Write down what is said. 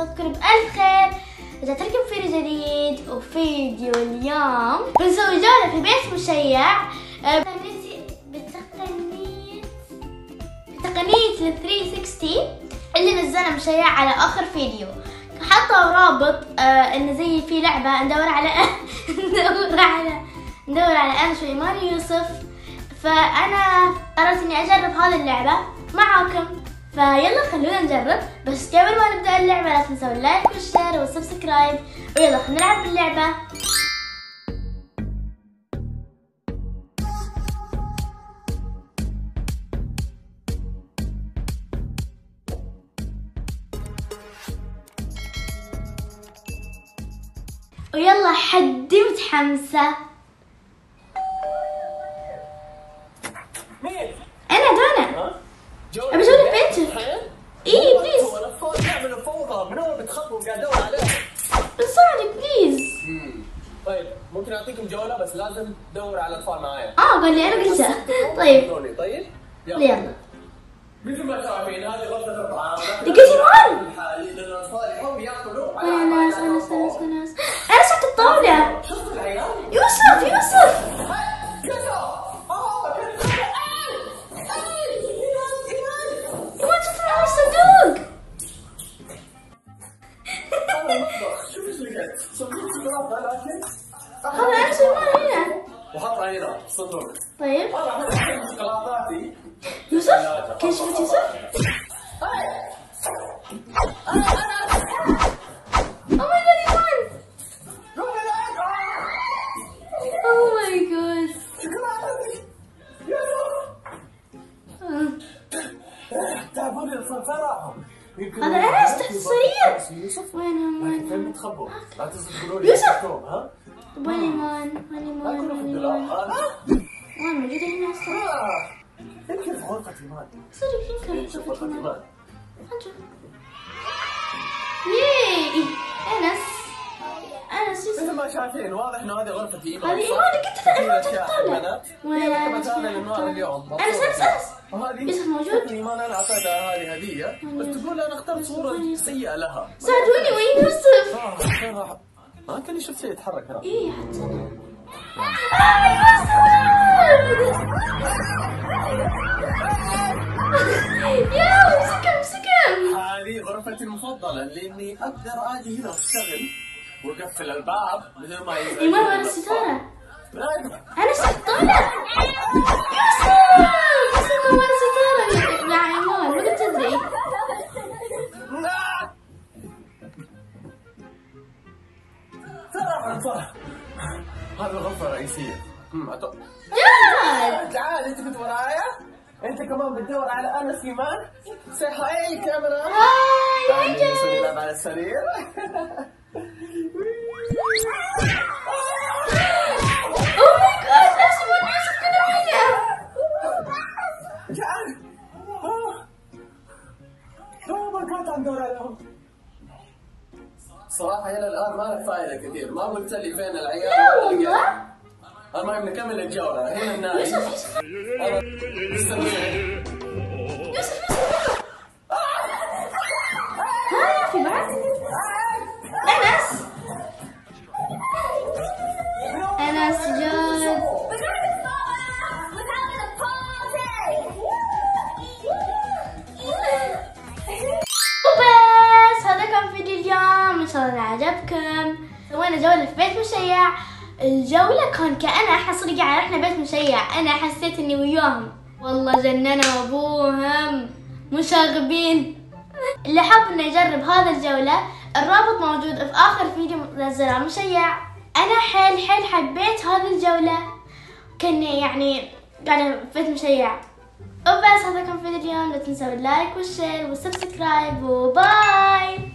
اشوفكم بألف خير. رجعت لكم فيديو جديد وفيديو اليوم بنسوي جولة في بيت مشيع. آه، بتقنية بتقنية ال 360 اللي نزلنا مشيع على آخر فيديو. حطوا رابط آه انه زي في لعبة. ندور على ندور على ندور على انس وايمان يوسف. فأنا قررت إني أجرب هذه اللعبة. معاكم فيلا خلونا نجرب. بس قبل ما نبدأ اللعبة لا تنسوا ال like وال share وال subscribe ويلا خلينا نلعب باللعبة. ويلا حدي متحمسة انصرني بليز طيب ممكن اعطيكم جوله بس لازم تدور على الاطفال معايا آه قال لي أنا قلتها طيب طيب يلا my god. تعبوني الفرح هذا أنس تحت السرير يوسف. وينهم فين وينهم بتخبوا؟ لا تقولوا لي. يوسف! ها؟ وين إيمان وين في إيمان موجودة هنا أصلا. يمكن في غرفة إيمان صدق يمكن شوف غرفة نشوف ياي أنس. أنس مثل ما شايفين واضح إنه هذه غرفة إيمان هذه؟ إيمان في الطاولة البنات. وين هي أنس أنس أنس. وهذه موجود؟ شكل إيمان أنا أعطيتها هذه هدية. بس تقول أنا اخترت صورة سيئة لها. ساعدوني وين يوسف؟ ما كاني شفت شيء يتحرك هنا. إيه حتى يا مسكم مسكم هذه غرفتي المفضلة لأني أقدر أجي هنا وأشتغل وأقفل الباب بدون ما يزعج. إيمان ورا الستارة أنا طالع يوسف ورا الستارة مع إيمان ما كنت تدري فرح هذه الغرفة الرئيسية أتو- تعال أنت كنت ورايا. أنت كمان بتدور على انس ايمان سي هاي الكاميرا هاي تعالي هاي نسوي جاد لعب على السرير معنا تعال. لا ما كنت عم دور عليهم صراحة إلى الآن ما له فائدة كثير. ما قلت لي فين العيال؟ لا. والله. المهم نكمل الجولة. هنا النايم الله عجبكم. سوينا جولة في بيت مشيع. الجولة كان كأنها إحنا صدق يعني رحنا بيت مشيع. أنا حسيت إني وياهم. والله جننوا أبوهم. مشاغبين اللي حاب إنه يجرب هذا الجولة الرابط موجود في آخر فيديو نزله مشيع. أنا حيل حيل حبيت هذه الجولة. كني يعني قاعدة في بيت مشيع. وبس هذا كان فيديو اليوم. لا تنسوا اللايك والشير والسبسكرايب وباي!